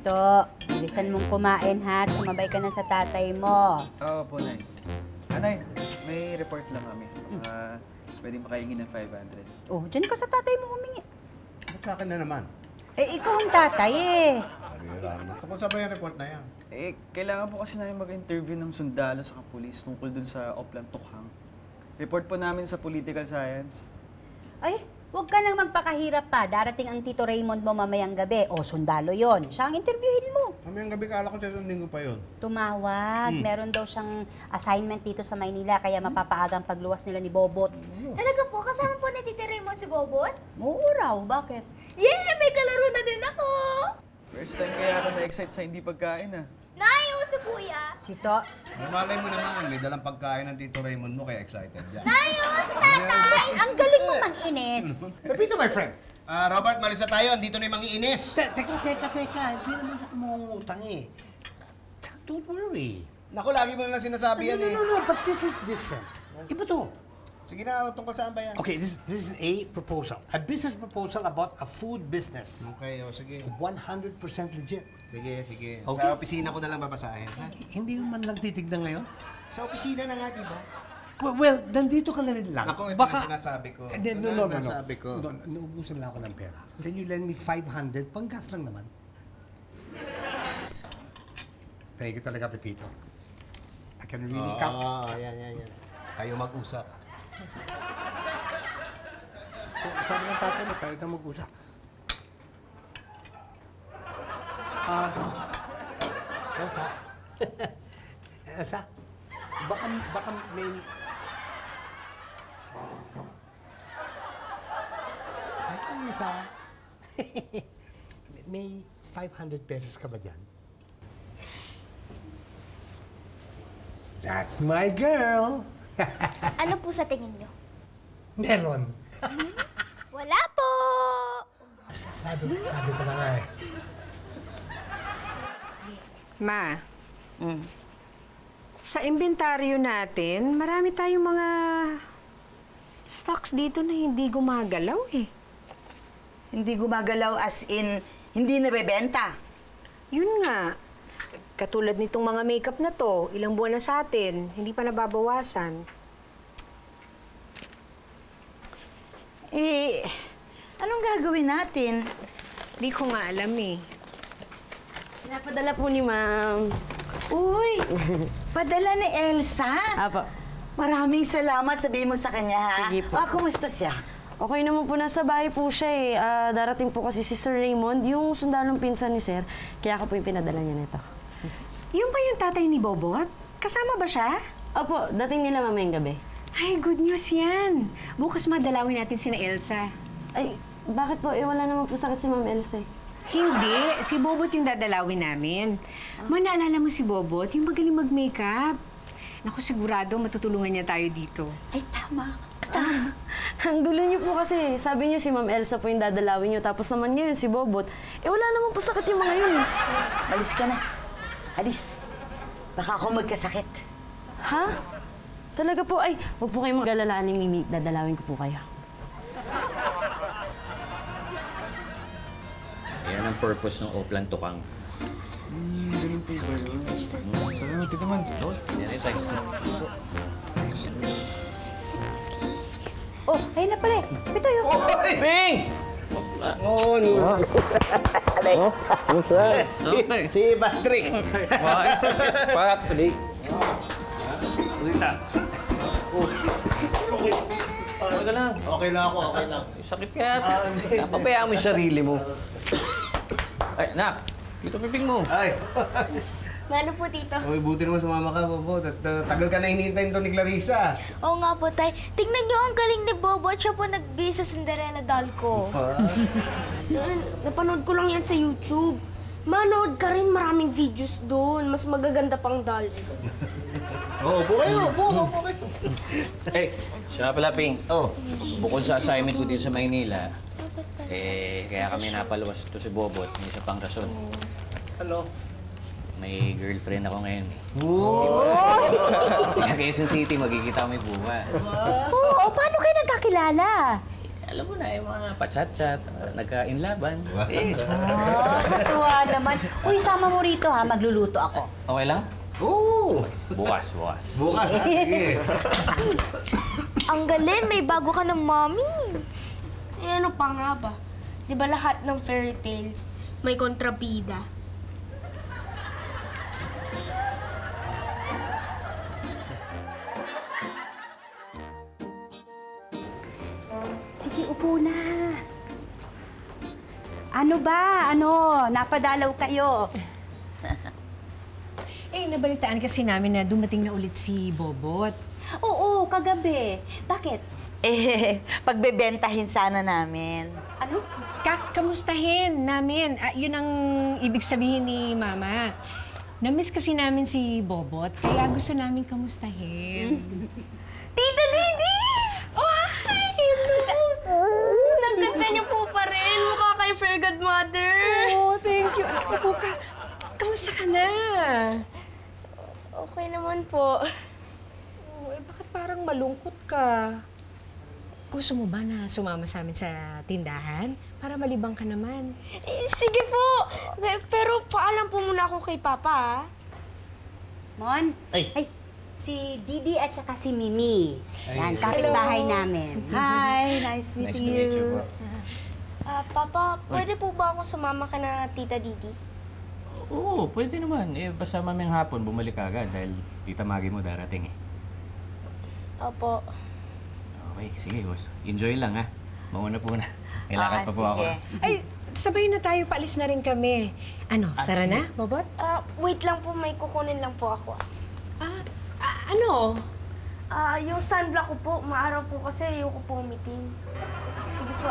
Tito, bilisan mong kumain ha sumabay ka na sa tatay mo. Oo po, Nay. Anay, may report lang kami. Uh, pwedeng makahingi ng 500. Oh, dyan ka sa tatay mo humingi. Ba't sa akin na naman? Eh, ikaw ang tatay eh. Tungkol sa ba yung report na yan? Eh, kailangan po kasi namin mag-interview ng sundalo sa kapulis tungkol dun sa Oplan Tukhang. Report po namin sa political science. Ay, huwag ka nang magpakahirap pa. Darating ang Tito Raymond mo mamayang gabi. O, sundalo yon. Siya ang interviewin mo. Mamayang gabi kala ko sa linggo pa yun. Tumawag. Meron daw siyang assignment dito sa Maynila, kaya mapapaagang pagluwas nila ni Bobot. Talaga po, kasama po ni Tita Raymond si Bobot? Oo raw, bakit? Yeah! May kalaro na din ako! First time kaya ako na-excite sa hindi pagkain ah. Nayuso kuya! Sito, Malay mo naman, may dalang pagkain ng Tito Raymond mo, kaya excited yan. Nayuso tatay! ang galing mo mang-inis. Pepito, my friend. Ah, Robert, malis na tayo. Andito na yung mga inis. Te- Teka, teka, teka. Hindi naman ako mangungutang eh. Don't worry. Naku, lagi mo na lang sinasabi No, yan no, eh. no, no, but this is different. Iba to. Sige na, tungkol saan ba yan? Okay, this, this is a proposal. A business proposal about a food business. Okay, o sige. 100% legit. Sige, sige. Okay. Sa opisina ko na lang babasahin, ha? Hindi mo man lang titignan ngayon? Sa opisina na nga, di ba? Well, well, nandito ka na rin lang. Ako, ito ang sinasabi ko. Hindi, Ito no, no, no, no. sinasabi ko. No, no, naubusan lang ako ng pera. Can you lend me 500? Panggas lang naman. Thank you talaga, Pepito. I can really count. Oo, yan, yan, yan. Kayo mag-usap. Sabi ng tatay mo, tayo na mag-usap. Ah, Elsa? Elsa? Baka, baka may... Ay, Elsa. may 500 pesos ka ba dyan? That's my girl! Ano po sa tingin nyo? Meron. Wala po! Sabi, sabi ko na nga eh. Ma, sa inventaryo natin, marami tayong mga stocks dito na hindi gumagalaw eh. Hindi gumagalaw as in, hindi nabebenta. Yun nga. Katulad nitong mga makeup na to, ilang buwan na sa atin, hindi pa nababawasan. Eh, anong gagawin natin? Hindi ko nga alam eh. Pinapadala po ni ma'am. Uy, padala ni Elsa. Apo. Maraming salamat, sabihin mo sa kanya ha. Sige po. Ah, kumusta siya? Okay naman po, nasa bahay po siya eh. Ah, darating po kasi si Sir Raymond, yung sundalong pinsan ni Sir. Kaya ako po yung pinadala niya nito. Yung ba yung tatay ni Bobot? Kasama ba siya? Opo, dating nila mamayang gabi. Ay, good news yan. Bukas madalawin natin sina Elsa. Ay, bakit po? Eh, wala naman po sakit si Ma'am Elsa eh. Hindi, si Bobot yung dadalawin namin. Ma, naalala mo si Bobot, yung magaling mag-makeup. Naku, sigurado matutulungan niya tayo dito. Ay, tama. Tama. Ang gulo niyo po kasi. Sabi niyo si Ma'am Elsa po yung dadalawin niyo. Tapos naman ngayon si Bobot. Eh, wala naman po sakit yung mga yun eh. Alis ka na. Alis. Baka ako magkasakit. Ha? Talaga po? Ay, huwag po kayong mag-alala ni Mimi. Dadalawin ko po kayo. Yan ang purpose ng Oplan Tukang. Hmm, ganun po ba yun? Salamat, Tito Man. Yan ay text. Oh, ayun na pala eh. Ito yung... Ping! Oo, no. Si, si Patrick. Patrick. Ulita. Okay ka lang. Okay na ako, okay lang. Sakit ka. Napabayaan mo yung sarili mo. Ay, nak. Dito piping mo. Ay, Ano po, Tito? Uy, buti naman sumama ka, Bobo. Tagal ka na hinihintay nito ni Clarissa. Oo nga po, tay. Tingnan nyo ang galing ni Bobot. Siya po nagbisa sa Cinderella doll ko. Napanood ko lang yan sa YouTube. Manood ka rin maraming videos doon. Mas magaganda pang dolls. Oo, upo kayo, upo, upo kayo. Eh, siya nga pala, Ping. Oh, Bukod sa assignment ko dito sa Maynila, eh, kaya kami napaluwas ito si Bobot. May isa pang rason. ano? May girlfriend ako ngayon. Kaya Quezon City, magkikita kami bukas. Oo, paano kayo nagkakilala? Eh, alam mo na, yung mga pachat-chat, uh, nagka-inlaban. Eh, Ah, natuwa naman. naman. Uy, sama mo rito ha, magluluto ako. Okay lang? Oo! Bukas, bukas. Bukas ha, sige. Ang galing, may bago ka ng mommy. Eh, ano pa nga ba? Di ba lahat ng fairy tales may kontrabida? Ano ba? Ano? Napadalaw kayo. Eh, nabalitaan kasi namin na dumating na ulit si Bobot. Oo, kagabi. Bakit? Eh, pagbebentahin sana namin. Ano? Kakamustahin namin. Ah, yun ang ibig sabihin ni Mama. Namiss kasi namin si Bobot, kaya gusto namin kamustahin. Tita Didi! Oh, hi! Hello! Naganda niyo po pa rin. Mukha kay Fair Godmother. Oh, thank you. Upo ka. Kamusta ka na? Okay naman po. Oh, eh, bakit parang malungkot ka? Gusto mo ba na sumama sa amin sa tindahan? Para malibang ka naman. Eh, sige po. Eh, Pero paalam po muna ako kay Papa, ah. Mon? Ay. si Didi at saka si Mimi. Ay, Yan, hello. kapitbahay namin. Hi, nice Nice meeting to meet you you. po. Ah, Papa, pwede po ba ako sumama ka na Tita Didi? Oo, pwede naman. Eh, basta mamayang hapon, bumalik ka agad dahil tita Maggie mo darating eh. Opo. Okay, sige, boss. Enjoy lang ha. Mauna po na. May lakad Ah, pa po ako. sige. Ay, sabay na tayo, paalis na rin kami. Ano, Ah, tara sige. na, Bobot? Ah, wait lang po, may kukunin lang po ako. Ah, ah, ano? Ah, yung sunblock ko po, maaraw po kasi ayoko po umitim. Sige po.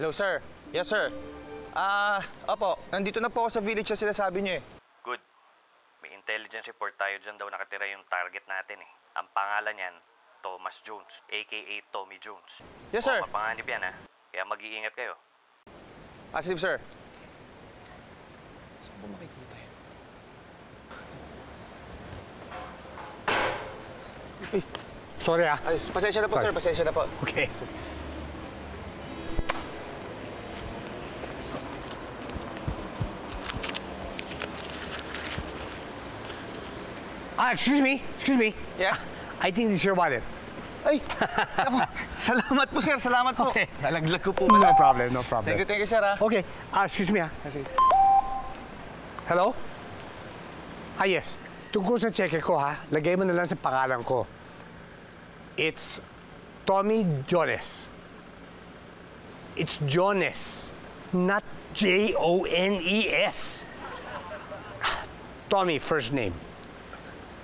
Hello, sir. Yes, sir. Ah, opo. Nandito na po ako sa village na sinasabi niyo eh. Good. May intelligence report tayo dyan daw nakatira yung target natin eh. Ang pangalan niyan, Thomas Jones, a.k.a. Tommy Jones. Yes, sir. O, mapanganib yan ha. Kaya mag-iingat kayo. Sige, sir. Sorry ah. Ay, pasensya na po, Sorry. sir. Pasensya na po. Okay. Ah, excuse me. Excuse me. Yeah? I think this is your wallet. Ay! Salamat po, sir. Salamat po. Okay. Nalaglag ko po. No problem, no problem. Thank you, thank you, sir. ah. Okay. Ah, excuse me ah. Hello? Ah, yes. Tungkol sa cheque ko ha, lagay mo na lang sa pangalan ko. It's Tommy Jones. It's Jones, not J-O-N-E-S. Tommy, first name.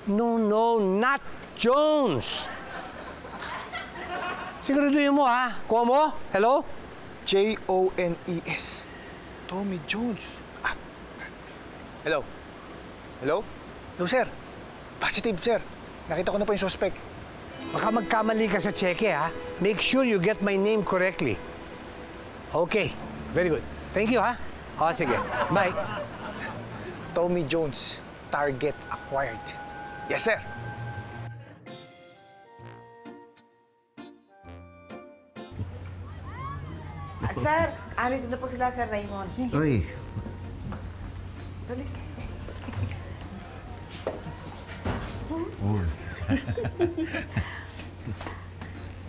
No, no, not Jones. Siguraduhin mo ha. Kuha mo? Hello? J-O-N-E-S. E Tommy Jones. Ah. Hello? Hello? Hello, sir. Positive, sir. Nakita ko na po yung suspect. Baka magkamali ka sa cheque, ha? Make sure you get my name correctly. Okay. Very good. Thank you, ha? O, sige. Bye. Tommy Jones. Target acquired. Yes, sir. Ah, sir, andito na po sila, Sir Raymond. Uy,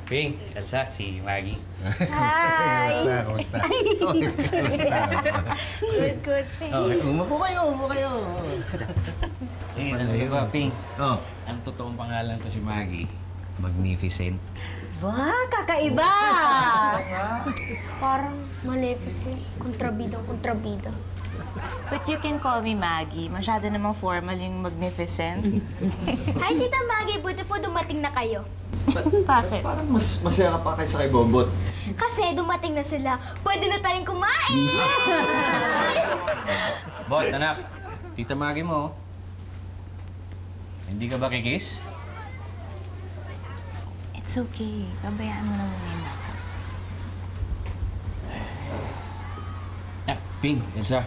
Ping, Elsa, si Maggie. Hi! Kamusta? Kamusta? Good, good, thanks. Okay, umupo kayo, umupo kayo. Eh, ano di ba, Ping? Oh, Ang totoong pangalan to si Maggie. Magnificent. Ba, kakaiba! Parang maleficent. Kontrabida, kontrabida. But you can call me Maggie. Masyado namang formal yung magnificent. Hi, Tita Maggie. Buti po dumating na kayo. Bakit? Parang mas masaya ka pa kaysa kay Bobot. Kasi dumating na sila. Pwede na tayong kumain! Bot, anak. Tita Maggie mo. Hindi ka ba kikis? It's okay. Pabayaan mo na muna yung bata. Ah, Ping, Elsa.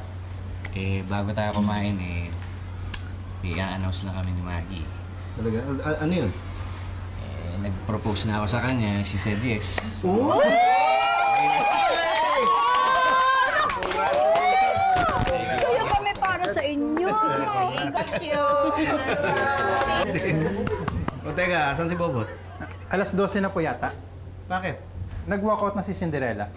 Eh, bago tayo kumain, eh, i-announce lang kami ni Maggie. talaga. A- ano yun? Eh, nag-propose na ako sa kanya. She said yes. Kaya kami para inyo. Thank you. O teka, asan si Bobot? Alas 12 na po yata. Bakit? Nag-walkout na si Cinderella.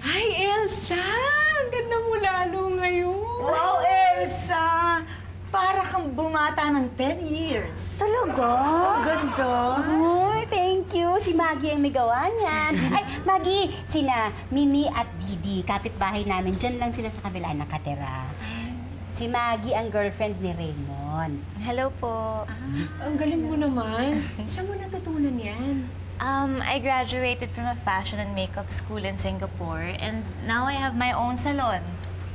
Ay, Elsa! Ang ganda mo lalo ngayon. Wow, Elsa! Para kang bumata ng 10 years. Talaga? Ganda. Ay, Si Maggie ang may gawa niyan. Ay, Maggie, sina Mimi at Didi, kapitbahay namin. Diyan lang sila sa kabila nakatira. Si Maggie ang girlfriend ni Raymond. Hello po. Ang galing mo naman. Saan mo natutunan yan? Um, I graduated from a fashion and makeup school in Singapore and now I have my own salon.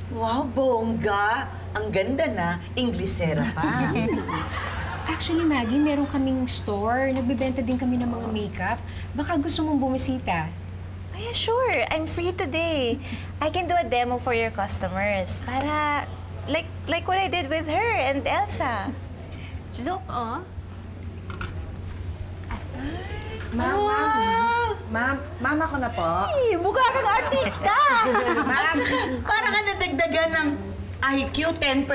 Wow, bongga! Ang ganda na, Inglesera pa. Actually, Maggie, meron kaming store. Nagbebenta din kami ng mga makeup. Baka gusto mong bumisita. Oh yeah, sure. I'm free today. I can do a demo for your customers. Para, like, like what I did with her and Elsa. Look, oh. Ma'am, ma'am. Ma'am, mama ko na po. Ay, mukha kang artista! At saka, para ka nadagdagan ng IQ 10%.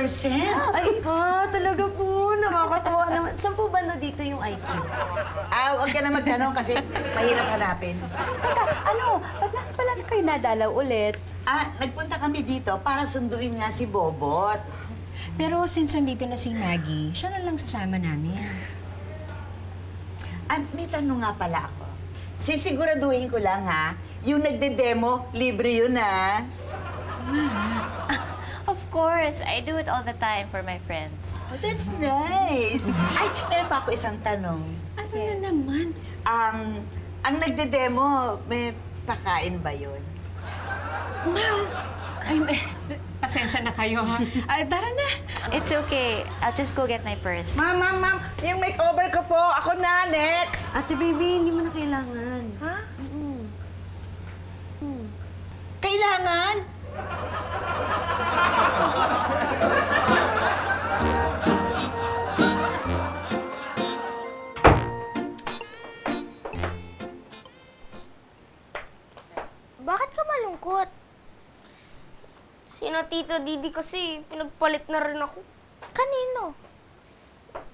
Ay, ha, talaga po. Nakakatawa naman. Saan po ba na dito yung IQ? Ah, huwag ka na magtanong kasi mahirap hanapin. Teka, ano? Ba't nga pala kayo nadalaw ulit? Ah, nagpunta kami dito para sunduin nga si Bobot. Pero since nandito na si Maggie, siya na lang sasama namin. Ah, may tanong nga pala ako. Sisiguraduhin ko lang ha, yung nagde-demo, libre yun ha. Of course, I do it all the time for my friends. Oh, that's nice. Ay, meron pa ako isang tanong. Ano na naman? Ang, ang nagde-demo, may pakain ba yun? Ay, eh, pasensya na kayo, ha? Ah, tara na. It's okay. I'll just go get my purse. Ma'am, ma'am, ma'am. Yung makeover ko po. Ako na, next. Ate baby, hindi mo na kailangan. Ha? Kailangan? Bakit ka malungkot? Sina Tita Didi kasi pinagpalit na rin ako. Kanino?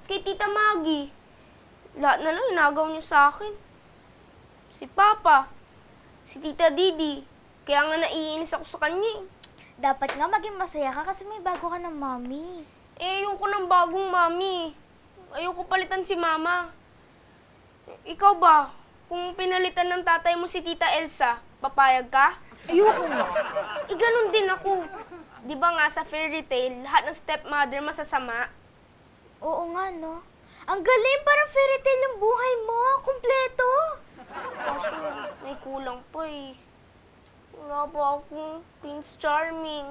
Kay Tita Maggie. Lahat na lang inagaw niyo sa akin. Si Papa. Si Tita Didi. Kaya nga naiinis ako sa kanya eh. Dapat nga maging masaya ka kasi may bago ka ng mommy. Eh, ayoko ng bagong mami. Ayoko palitan si mama. Ikaw ba, kung pinalitan ng tatay mo si Tita Elsa, papayag ka? Ayoko nga. Eh, ganun din ako. Di ba nga sa fairy tale, lahat ng stepmother masasama? Oo nga, no? Ang galing, parang fairy tale ang buhay mo. Kompleto. Kaso, may kulang pa eh. Wala pa akong Prince Charming.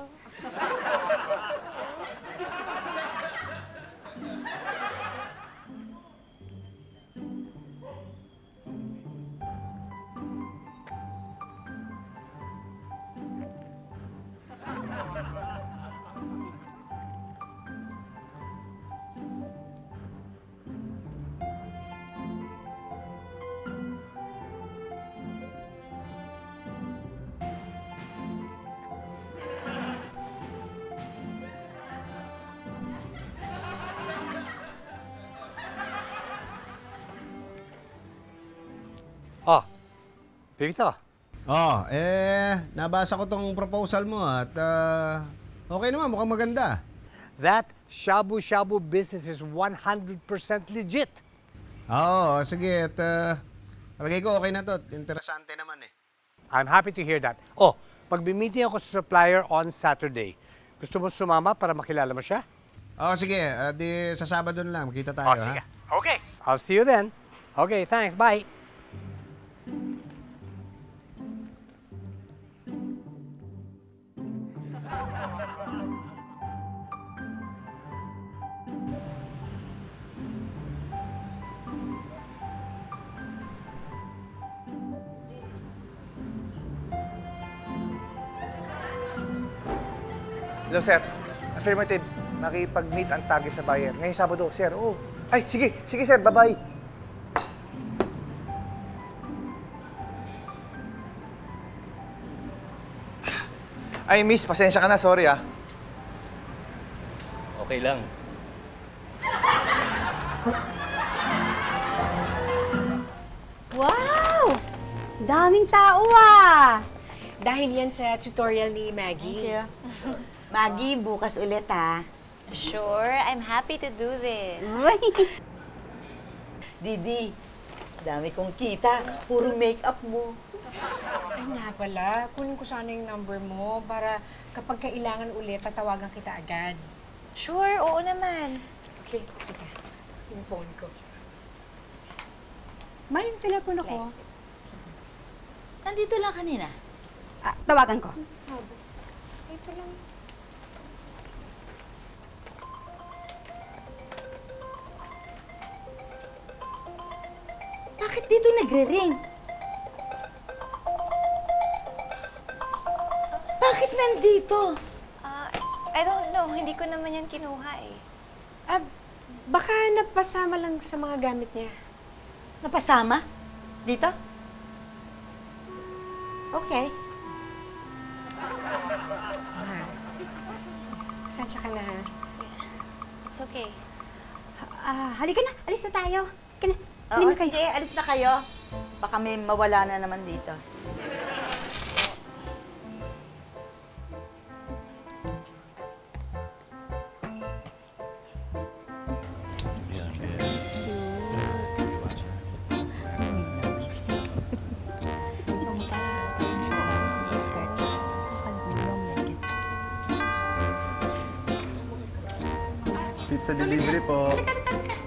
Pipito. Oh, eh, nabasa ko tong proposal mo at ah, okay naman, mukhang maganda. That shabu-shabu business is 100% legit. Oo, sige. At uh, palagay ko okay na to. Interesante naman eh. I'm happy to hear that. Oh, magbi-meeting ako sa supplier on Saturday. Gusto mo sumama para makilala mo siya? Oo, sige. Ah, di sa Sabado na lang. Makita tayo, Oh, sige. ha? Okay. I'll see you then. Okay, thanks. Bye. Hello, sir. Affirmative. Makipag-meet ang target sa buyer. Ngayong Sabado, sir. Oo. Ay, sige. Sige, sir. Bye-bye. Ay, miss. Pasensya ka na. Sorry, ah. Okay lang. Wow! Daming tao ah! Dahil yan sa tutorial ni Maggie. Thank you. Maggie, bukas ulit ha. Sure, I'm happy to do this. Didi, dami kong kita. Puro make-up mo. Ay nga pala, kunin ko sana yung number mo para kapag kailangan ulit, tatawagan kita agad. Sure, oo naman. Okay, teka. Yung phone ko. May yung telepono ko. Nandito lang kanina. Ah, tawagan ko. Ito lang. Bakit dito nagre-ring? Bakit nandito? Ah, I don't know, hindi ko naman yan kinuha eh. Ah, baka napasama lang sa mga gamit niya. Napasama? Dito? Okay. Mahal. Pasensya ka na ha. It's okay. Ah, halika na. Alis na tayo. Halika na. Oo, Halika kayo. sige, alis na kayo. Baka may mawala na naman dito. Pizza delivery po. Ma'am,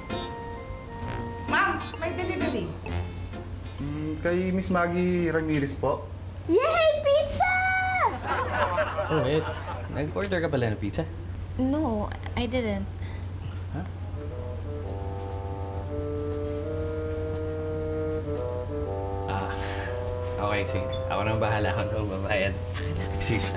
kay Miss Maggie Ramirez po. Yay! Pizza! Oh, wait. Nag-order ka pala ng pizza? No, I didn't. Ah, okay, sige. Ako nang bahala ako nang babayad. Sis.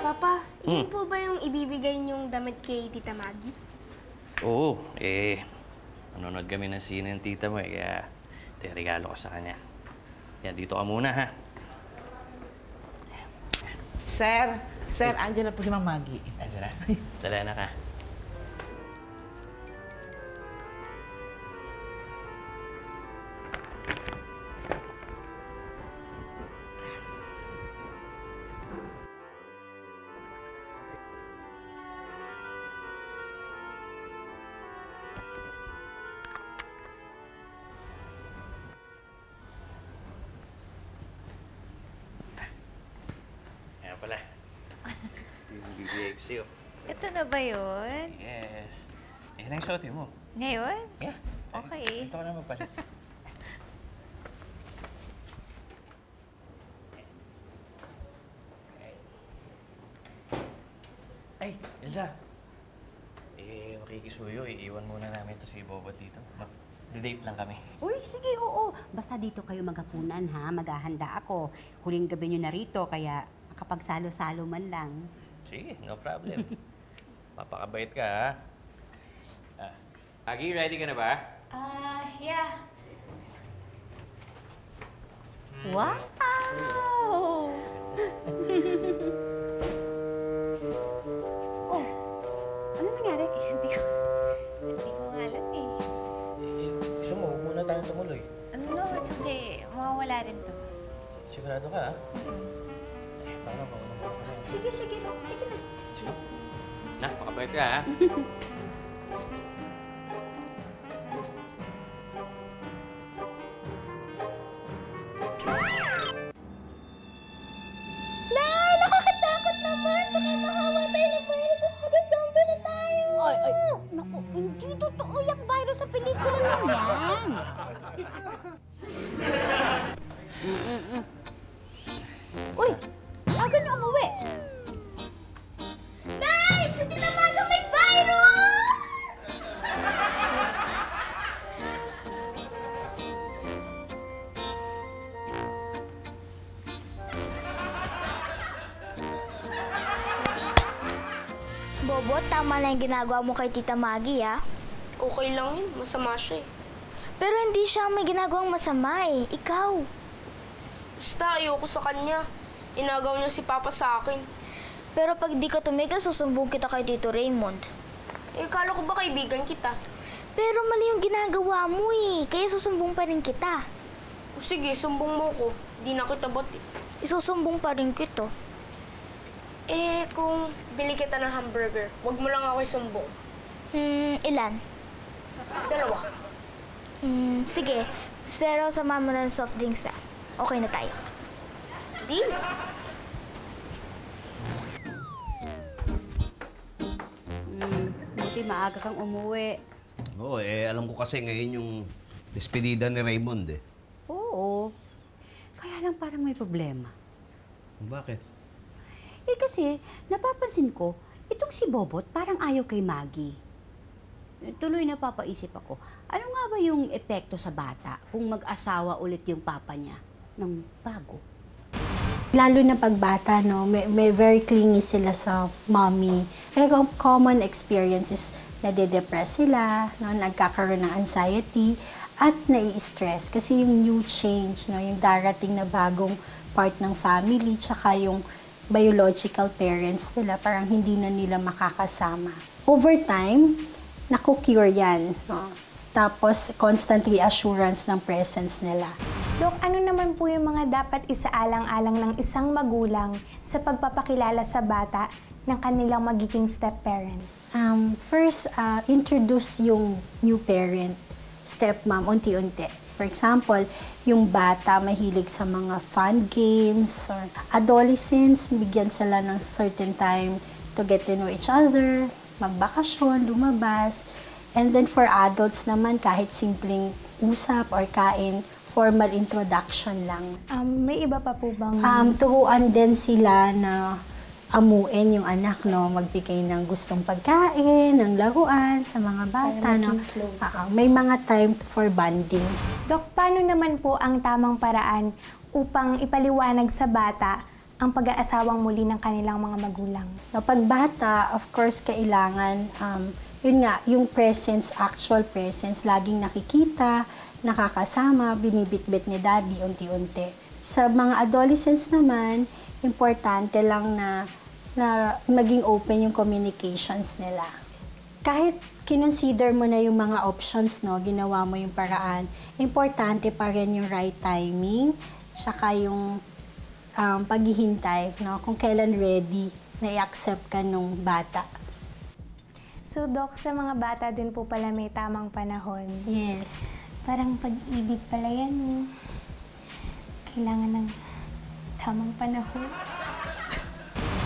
Papa, yun Hmm. po ba yung ibibigay niyong damit kay Tita Maggie? Oo, eh, manonood kami ng sine ng tita mo eh, kaya ito yung regalo ko sa kanya. Yan, dito ka muna ha. Sir, sir, andyan na po si Ma'am Maggie. Andiyan na. Dala na ka. Sa'yo. Ito na ba yun? Yes. Yan ang suotin mo. Ngayon? Yeah. Okay. Ito ka na magpalit. Ay, Elsa. Eh, makikisuyo. Iiwan muna namin to si Bobot dito. Mag-date lang kami. Uy, sige, oo. Basta dito kayo maghapunan, ha? Maghahanda ako. Huling gabi nyo na rito, kaya kapag salo-salo man lang. Sige, no problem. Papakabait ka, ha? Ah, Agi, ready ka na ba? Ah, yeah. Wow! na. Sige. Nak, makabait ka, ha? Nay, ginagawa mo kay Tita Maggie, ah. Okay lang yun. Masama siya eh. Pero hindi siya ang may ginagawang masama eh. Ikaw. Basta ayoko sa kanya. Inagaw niya si Papa sa akin. Pero pag di ka tumigil, susumbong kita kay Tito Raymond. Eh, kala ko ba kaibigan kita? Pero mali yung ginagawa mo eh. Kaya susumbong pa rin kita. O sige, sumbong mo ko. Di na kita bot eh. Isusumbong pa rin kita. Eh, kung bili kita ng hamburger, wag mo lang ako isumbong. Hmm, ilan? Dalawa. Hmm, sige. Pero sama mo na ng soft drinks ah. Okay na tayo. Deal. Hmm, buti maaga kang umuwi. Oo, eh, alam ko kasi ngayon yung despedida ni Raymond eh. Oo. Kaya lang parang may problema. Bakit? Eh kasi, napapansin ko, itong si Bobot parang ayaw kay Maggie. Tuloy napapaisip ako, ano nga ba yung epekto sa bata kung mag-asawa ulit yung papa niya ng bago? Lalo na pagbata, no, may, may very clingy sila sa mommy. Kaya common experience is nade-depress sila, no, nagkakaroon ng anxiety, at nai-stress kasi yung new change, no, yung darating na bagong part ng family, tsaka yung biological parents nila, parang hindi na nila makakasama. Over time, naku-cure yan. No? Tapos, constant reassurance ng presence nila. Dok, ano naman po yung mga dapat isaalang-alang ng isang magulang sa pagpapakilala sa bata ng kanilang magiging step-parent? Um, first, uh, introduce yung new parent, stepmom, unti-unti. For example, yung bata mahilig sa mga fun games or adolescents, bigyan sila ng certain time to get to know each other, magbakasyon, lumabas. And then for adults naman, kahit simpleng usap or kain, formal introduction lang. Um, may iba pa po bang... Um, turuan din sila na amuin yung anak, no? Magbigay ng gustong pagkain, ng laruan sa mga bata, no? Oo, may mga time for bonding. Dok, paano naman po ang tamang paraan upang ipaliwanag sa bata ang pag-aasawang muli ng kanilang mga magulang? No, pag bata, of course, kailangan, um, yun nga, yung presence, actual presence, laging nakikita, nakakasama, binibitbit ni daddy unti-unti. Sa mga adolescents naman, importante lang na, na maging open yung communications nila. Kahit kinonsider mo na yung mga options, no, ginawa mo yung paraan, importante pa rin yung right timing, tsaka yung um, paghihintay, no, kung kailan ready na i-accept ka nung bata. So, Dok, sa mga bata din po pala may tamang panahon. Yes. Parang pag-ibig pala yan. eh. Kailangan ng tamang panahon.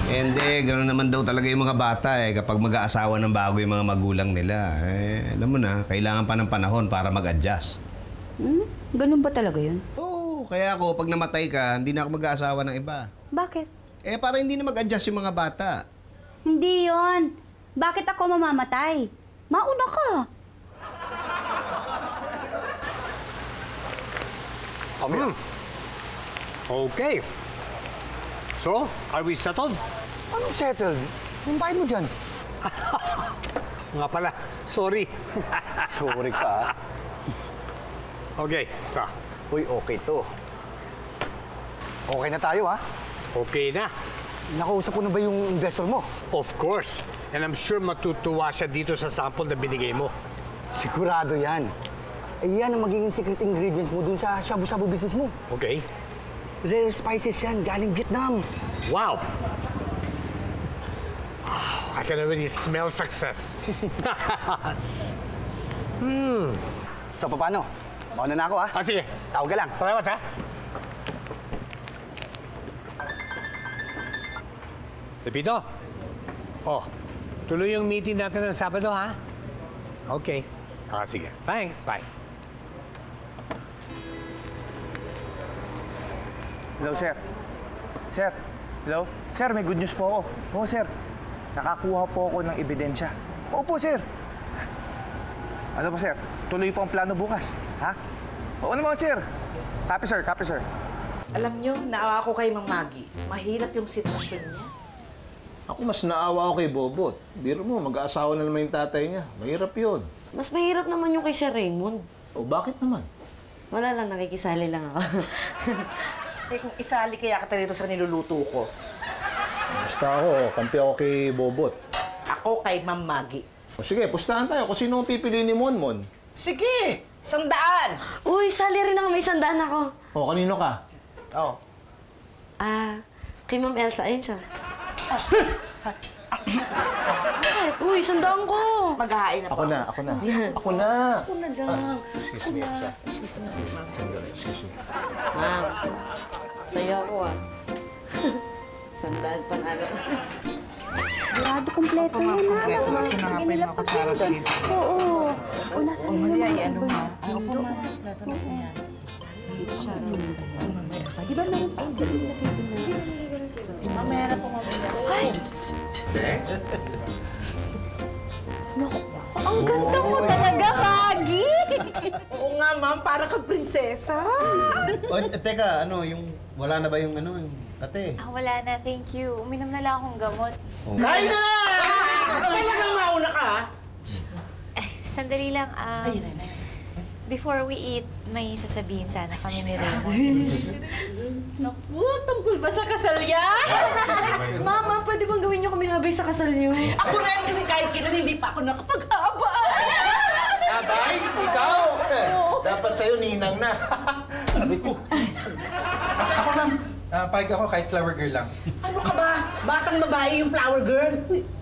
Hindi, gano'n naman daw talaga yung mga bata eh. Kapag mag-aasawa ng bago yung mga magulang nila, eh, alam mo na, kailangan pa ng panahon para mag-adjust. Hmm? Ganun ba talaga yun? Oo, kaya ako, pag namatay ka, hindi na ako mag-aasawa ng iba. Bakit? Eh, para hindi na mag-adjust yung mga bata. Hindi yon. Bakit ako mamamatay? Mauna ka. Come here. Okay. So, are we settled? Ano settled? Yung bayad mo dyan? Nga pala, sorry. Sorry ka. Okay, ka. Uy, okay to. Okay na tayo, ha? Okay na. Nakausap ko na ba yung investor mo? Of course. And I'm sure matutuwa siya dito sa sample na binigay mo. Sigurado yan. Eh, yan ang magiging secret ingredients mo dun sa shabu-shabu business mo. Okay. Rare spices yan, galing Vietnam. Wow! I can already smell success. hmm. So, paano? Mauna na ako, ha? Ah, sige. Tawag ka lang. Salamat, ha? Pepito? Oh, tuloy yung meeting natin ng Sabado, ha? Okay. Ah, sige. Thanks. Bye. Hello, sir. Sir, hello? Sir, may good news po ako. Oo, sir. Nakakuha po ako ng ebidensya. Opo, sir. Ano po, sir? Tuloy po ang plano bukas. Ha? Oo naman, sir. Copy, sir. Copy, sir. Alam nyo, naawa ko kay Mang Maggie. Mahirap yung sitwasyon niya. Ako mas naawa ako kay Bobot. Biro mo, mag-aasawa na naman yung tatay niya. Mahirap yun. Mas mahirap naman yung kay Sir Raymond. O bakit naman? Wala lang, nakikisali lang ako. Eh, kung isali kaya kita rito sa niluluto ko. Basta ako, kampi ako kay Bobot. Ako kay Ma'am Maggie. O sige, pustahan tayo kung sino ang pipiliin ni Monmon. Sige! Sandaan! Uy, sali rin ako. May sandaan ako. O, kanino ka? Oh. Ah, kay Ma'am Elsa. Ayun siya. Bakit? Uy, sandaan ko. Maghahain na Ako na, ako na. Ako na. Ako na lang. Excuse me, Elsa. Ma'am, saya ko ah. Sandaan panalo. Sigurado kompleto yan, ha? Baka malagyan nila pa kayo doon. Oo. O, nasa Oh, nila Maria, mga ano? Ako pa, doon. ma. Plato na po yan. Di ba meron pa yung galing na kayo Mamaya na po mamaya. Ay! Naku, ang ganda mo talaga, Maggie! Oo nga, ma'am. Para kang prinsesa. O, eh, teka, ano, yung, wala na ba yung ano, yung kate? Ah, wala na, thank you. Uminom na lang akong gamot. Kain na na! Talagang mauna ka, ha? Eh, sandali lang. Um, before we eat, may sasabihin sana kami ni Raymond. Naku, tungkol ba sa kasal yan? Mama, pwede bang gawin niyo kami habay sa kasal niyo? Ako rin kasi kahit kailan hindi pa ako nakapag-haba. Abay, ikaw! Dapat sa'yo ninang na. Sabi ko. Ako ma'am, uh, pahig ako kahit flower girl lang. Ano ka ba? Batang babae yung flower girl.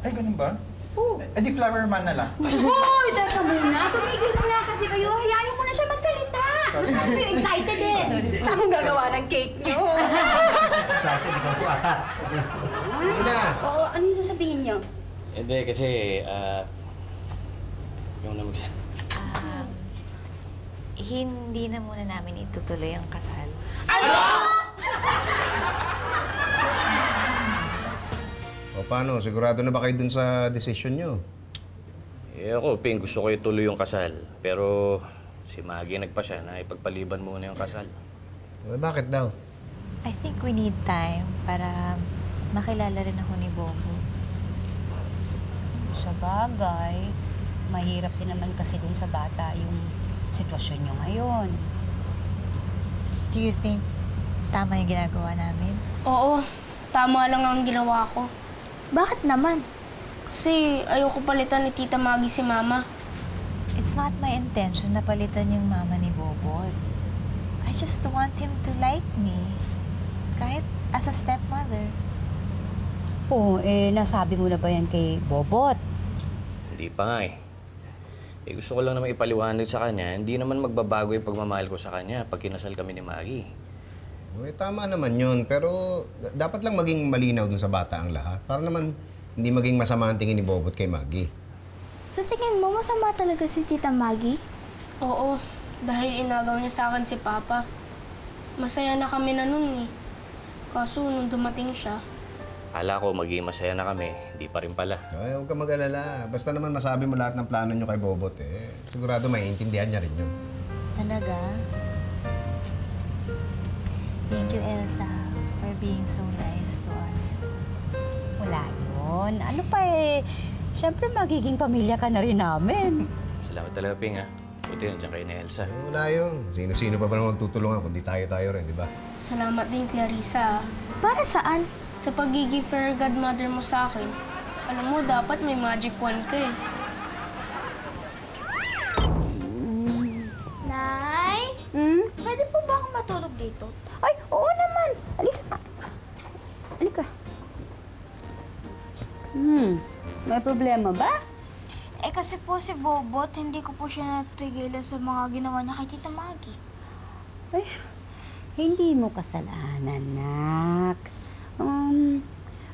Ay, ganun ba? Oo. Eh, di flower man na lang. Hoy, teka muna. Tumigil muna kasi kayo. Hayaan niyo muna siya magsalita. Sorry, ma'am. Kayo excited eh. Sa akong gagawa ng cake niyo. Excited, ikaw po ata. Ano na? Oo, ano yung sasabihin niyo? Hindi, kasi, ah... yung na magsa... Um, hindi na muna namin itutuloy ang kasal. O paano, sigurado na ba kayo dun sa decision nyo? Eh ako, Ping, gusto ko ituloy yung kasal. Pero si Maggie nagpasya na ipagpaliban muna yung kasal. Eh, bakit daw? I think we need time para makilala rin ako ni Bobo. Sa bagay, mahirap din naman kasi dun sa bata yung sitwasyon niyo ngayon. Do you think tama yung ginagawa namin? Oo, tama lang ang ginawa ko. Bakit naman? Kasi ayoko palitan ni Tita Maggie si Mama. It's not my intention na palitan yung mama ni Bobot. I just want him to like me. Kahit as a stepmother. Oo, eh, nasabi mo na ba yan kay Bobot? Hindi pa nga eh. Eh gusto ko lang naman ipaliwanag sa kanya, hindi naman magbabago yung pagmamahal ko sa kanya pag kinasal kami ni Maggie. Eh, tama naman yun, pero dapat lang maging malinaw dun sa bata ang lahat. Para naman hindi maging masama ang tingin ni Bobot kay Maggie. Sa tingin mo, masama talaga si Tita Maggie? Oo, dahil inagaw niya sa akin si Papa. Masaya na kami na nun eh. Kaso nung dumating siya, Akala ko magiging masaya na kami, hindi pa rin pala. Ay, huwag ka mag-alala. Basta naman masabi mo lahat ng plano nyo kay Bobot eh. Sigurado maiintindihan niya rin yun. Talaga? Thank you, Elsa, for being so nice to us. Wala yun. Ano pa eh, syempre magiging pamilya ka na rin namin. Salamat talaga, Ping ha. Buti yun, dyan kayo ni Elsa. Wala yun. Sino-sino pa ba naman tutulungan kundi tayo-tayo rin, di ba? salamat din Clarissa. Para saan? Sa pagiging fair godmother mo sa akin. Alam mo, dapat may magic wand ka eh. Nay? Hmm? Pwede po ba akong matulog dito? Hmm, may problema ba? Eh kasi po si Bobot, hindi ko po siya natigilan sa mga ginawa niya kay Tita Maggie. Ay, hindi mo kasalanan, nak. Um,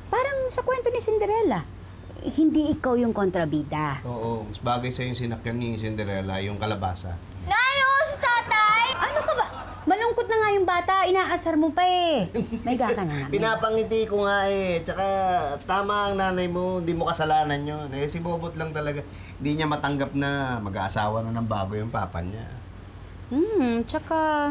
parang sa kwento ni Cinderella, hindi ikaw yung kontrabida. Oo, mas bagay sa yung sinakyan ni Cinderella, yung kalabasa. Nayo, si tatay! Ano ka ba? Malungkot na nga yung bata, inaasar mo pa eh. May gaka na namin. Pinapangiti ko nga eh. Tsaka tama ang nanay mo, hindi mo kasalanan yun. Eh, si Bobot lang talaga, hindi niya matanggap na mag-aasawa na ng bago yung papa niya. Hmm, tsaka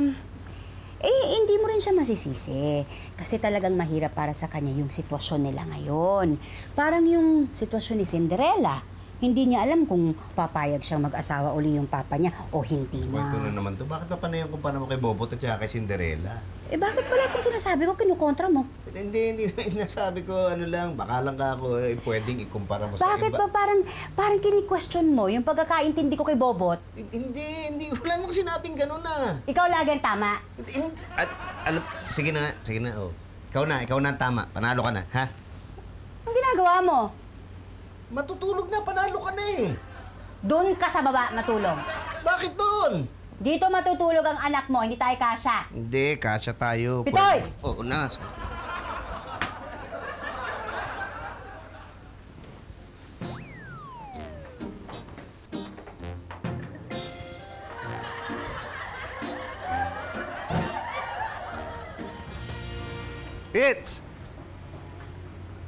eh hindi mo rin siya masisisi. Kasi talagang mahirap para sa kanya yung sitwasyon nila ngayon. Parang yung sitwasyon ni Cinderella. Hindi niya alam kung papayag siyang mag-asawa uli yung papa niya o hindi Kwento na na. naman to. Bakit pa panayan kung paano mo kay Bobot at saka kay Cinderella? Eh bakit pala ito sinasabi ko, kinukontra mo? Hindi, hindi naman sinasabi ko ano lang, baka lang ka ako eh, pwedeng ikumpara mo sa Bakit iba. ba parang, parang kini-question mo yung pagkakaintindi ko kay Bobot? Hindi, hindi. Wala mo sinabing gano'n na. Ikaw lagi ang tama. At, ano, sige na sige na, oh. Ikaw na, ikaw na ang tama. Panalo ka na, ha? Ang ginagawa mo? Matutulog na, panalo ka na eh. Doon ka sa baba matulog. Bakit doon? Dito matutulog ang anak mo, hindi tayo kasya. Hindi, kasya tayo. Pitoy! Pwede- Oo na. Hits!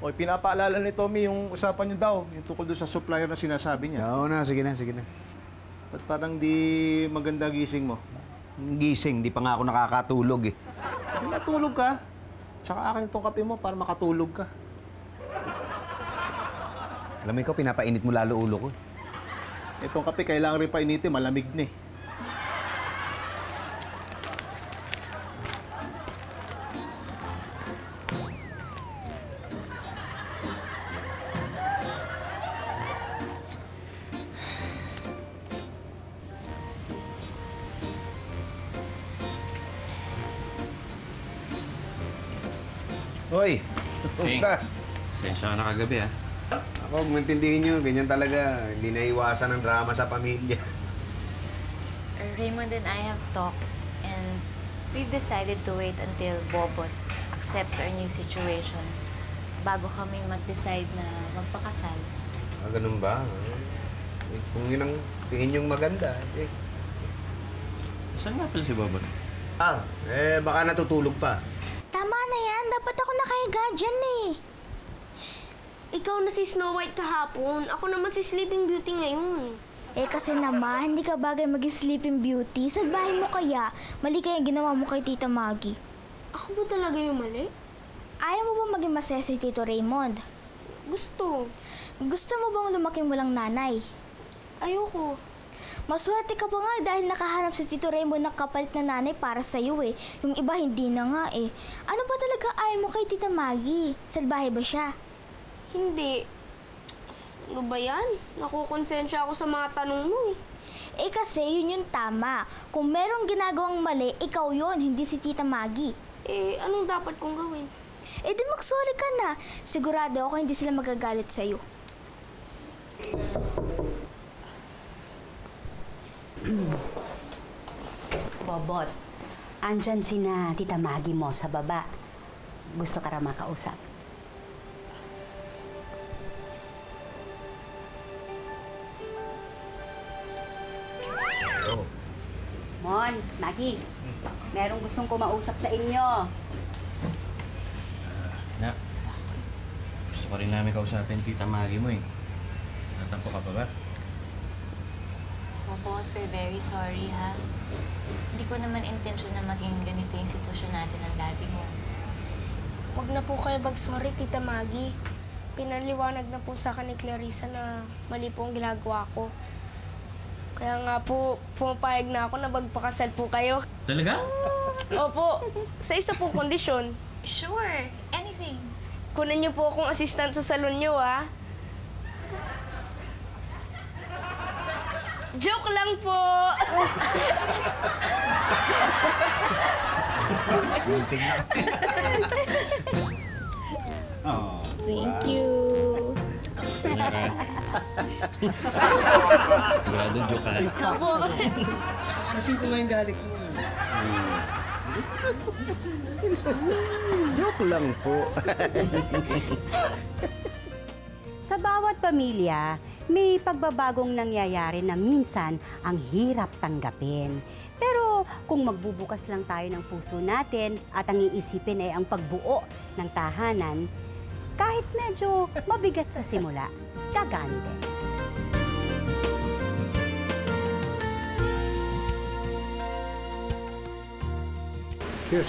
Oy, pinapaalala ni Tommy yung usapan niyo daw, yung tungkol doon sa supplier na sinasabi niya. Oo na, sige na, sige na. Ba't parang di maganda gising mo? Gising, di pa nga ako nakakatulog eh. Matulog ka. Tsaka akin itong kape mo para makatulog ka. Alam mo ikaw, pinapainit mo lalo ulo ko. Itong kape kailangan rin painitin, malamig na eh. Ka na kagabi ah. Ako, kung maintindihin nyo, ganyan talaga. Hindi naiwasan ng drama sa pamilya. Raymond and I have talked and we've decided to wait until Bobot accepts our new situation bago kami mag-decide na magpakasal. Ah, ganun ba? Eh, kung yun ang tingin yung maganda, eh. Saan nga pala si Bobot? Ah, eh, baka natutulog pa. Tama na yan. Dapat ako nakahiga dyan eh. Ikaw na si Snow White kahapon. Ako naman si Sleeping Beauty ngayon. Eh kasi naman, hindi ka bagay maging sleeping beauty. Salbahin mo kaya. Mali kaya ginawa mo kay Tita Maggie. Ako ba talaga yung mali? Ayaw mo ba maging masaya si Tito Raymond? Gusto. Gusto mo bang lumaking walang nanay? Ayoko. Maswerte ka pa nga dahil nakahanap si Tito Raymond ng kapalit na nanay para sa iyo eh. Yung iba hindi na nga eh. Ano ba talaga ayaw mo kay Tita Maggie? Salbahe ba siya? Hindi. Ano ba yan? Nakukonsensya ako sa mga tanong mo eh. Eh kasi yun yung tama. Kung merong ginagawang mali, ikaw yon hindi si Tita Maggie. Eh, anong dapat kong gawin? Eh di mag-sorry ka na. Sigurado ako hindi sila magagalit sa'yo. Bobot, andyan si na Tita Maggie mo sa baba. Gusto ka raw makausap. Mon, Maggie, merong gustong kumausap sa inyo. Nak, gusto pa rin namin kausapin tita Maggie mo eh. Natampo ka pa ba? Bobot, we're very sorry ha. Hindi ko naman intention na maging ganito yung sitwasyon natin ng daddy mo. Huwag na po kayo mag-sorry, Tita Maggie. Pinaliwanag na po sa akin ni Clarissa na mali po ang ginagawa ko. Kaya nga po, pumapayag na ako na magpakasal po kayo. Talaga? Opo, sa isa po kondisyon. Sure, anything. Kunin niyo po akong assistant sa salon niyo, ha? Joke lang po! Munting na. oh, Thank you. Sigurado joke ka. Opo. Alisin ko nga yung galit mo. Joke lang po. Sa bawat pamilya, may pagbabagong nangyayari na minsan ang hirap tanggapin. Pero kung magbubukas lang tayo ng puso natin at ang iisipin ay ang pagbuo ng tahanan, kahit medyo mabigat sa simula, gagaan din. Cheers.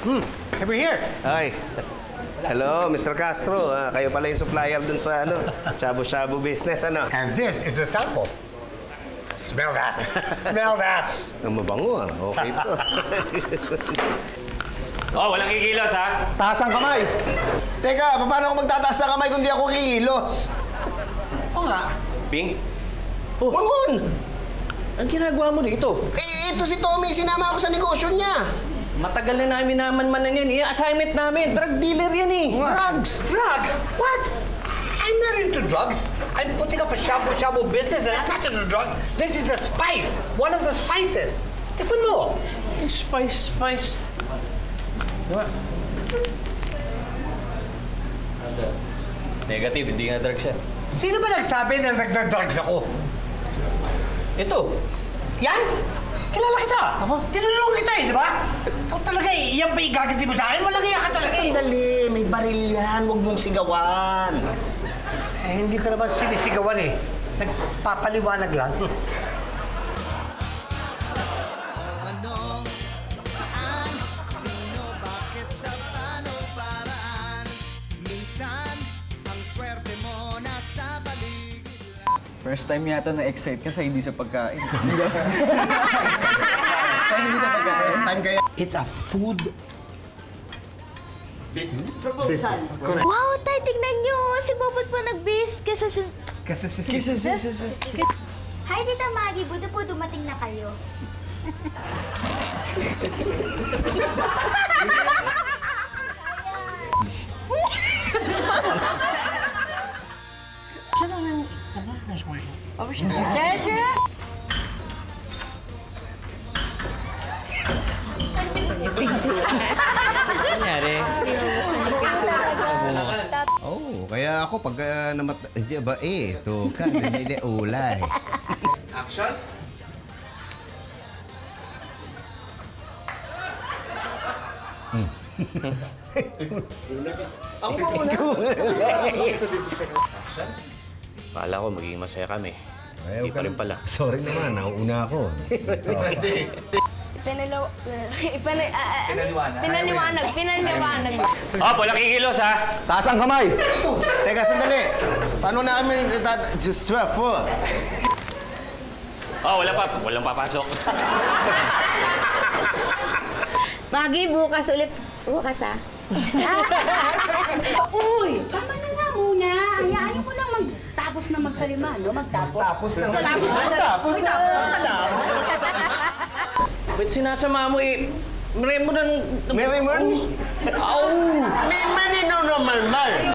Hmm, over here. Ay. Hello, Mr. Castro. Ah, kayo pala yung supplier dun sa ano, shabu-shabu business, ano? And this is the sample. Smell that. Smell that. Ang mabango, ah. Okay to. Oh, walang kikilos ha? Taas ang kamay! Teka, paano ako magtataas ng kamay kung di ako kikilos? Oo nga. Ping? Oh. Mamon! Ang ginagawa mo dito? Eh, ito si Tommy. Sinama ako sa negosyo niya. Matagal na namin naman-manan yan. eh. Assignment namin. Drug dealer yan eh. Drugs! Drugs? What? I'm not into drugs. I'm putting up a shabu-shabu business and I'm not into drugs. This is the spice. One of the spices. Tikman mo. Spice, spice. Diba? Negative, hindi nga drugs yan. Sino ba nagsabi na nagda-drugs ako? Ito. Yan? Kilala kita. Ako? Tinulungan kita eh, di ba? Ikaw talaga eh. Yan ba igaganti mo sa akin? Walang iya ka talaga eh. Sandali, may baril yan. Huwag mong sigawan. Eh, hindi ko naman sinisigawan eh. Nagpapaliwanag lang. First time yata na-excite ka sa hindi sa pagkain. sa hindi sa pagkain. First time kaya. It's a food business. Correct. Wow, tay, tignan nyo. Si Bobot po nag-base kasi sa... Kasi Hi, Tita Maggie. Buti po dumating na kayo. Nangyari? Oh, kaya ako pag uh, namat... Hindi ba eh, to ka. Hindi, hindi, ulay. Action? Ako pa muna. Kala ko magiging masaya kami. Hindi pa rin pala. Sorry naman, nauuna ako. Pinalaw... Ah, ah, ano? Pinaliwanag. Pinaliwanag. Pinaliwanag. Oh, walang kikilos ha? Taas ang kamay! Teka, sandali. Paano na kami... tat- Just swap po. Oh, wala pa. Walang papasok. Magi, bukas ulit. Bukas ah. Uy, tama na nga muna. Hayaan Matapos na magsalima, no? Magtapos. Tapos na. Matapos na. Matapos na. Matapos na. Ba't sinasama mo eh? Meron mo ng... Meron mo? Oo! Meron mo naman, Mal!